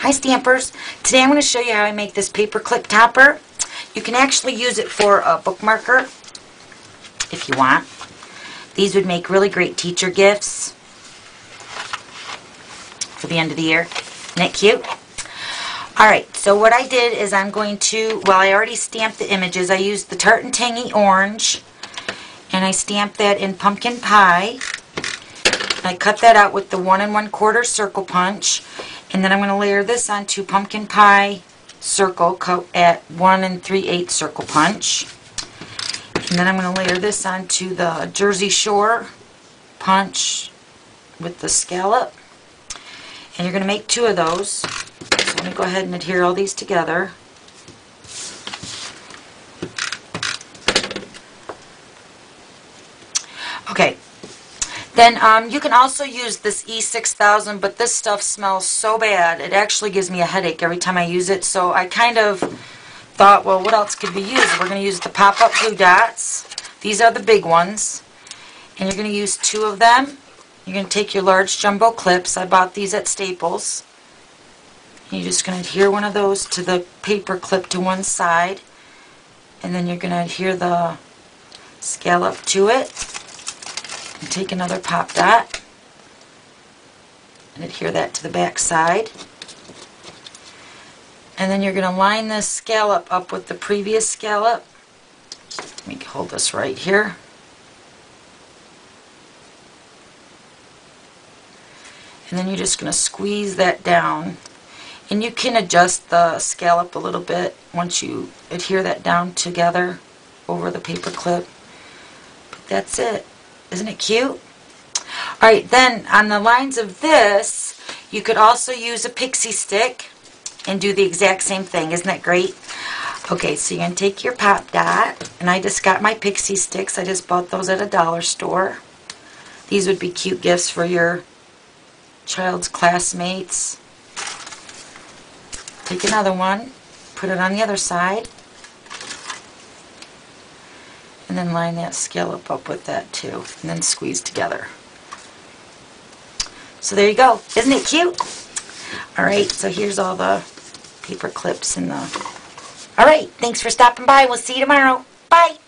Hi Stampers! Today I'm going to show you how I make this paper clip topper. You can actually use it for a bookmarker if you want. These would make really great teacher gifts for the end of the year. Isn't it cute? Alright, so what I did is I'm going to, well I already stamped the images. I used the Tart and Tangy Orange and I stamped that in pumpkin pie. I cut that out with the one and one quarter circle punch and then I'm going to layer this onto pumpkin pie circle at one and three eighths circle punch. And then I'm going to layer this onto the Jersey Shore punch with the scallop. And you're going to make two of those. So I'm going to go ahead and adhere all these together. Okay, then um, you can also use this E6000, but this stuff smells so bad. It actually gives me a headache every time I use it. So I kind of thought, well, what else could we use? We're going to use the pop-up glue dots. These are the big ones. And you're going to use two of them. You're going to take your large jumbo clips. I bought these at Staples. You're just going to adhere one of those to the paper clip to one side. And then you're going to adhere the scallop to it. And take another pop dot and adhere that to the back side. And then you're going to line this scallop up with the previous scallop. Let me hold this right here. And then you're just going to squeeze that down. And you can adjust the scallop a little bit once you adhere that down together over the paper clip. But that's it. Isn't it cute? Alright, then on the lines of this, you could also use a pixie stick and do the exact same thing. Isn't that great? Okay, so you're going to take your pop dot, and I just got my pixie sticks. I just bought those at a dollar store. These would be cute gifts for your child's classmates. Take another one, put it on the other side, and then line that scallop up with that too, and then squeeze together. So there you go. Isn't it cute? Alright, so here's all the paper clips and the... Alright, thanks for stopping by. We'll see you tomorrow. Bye!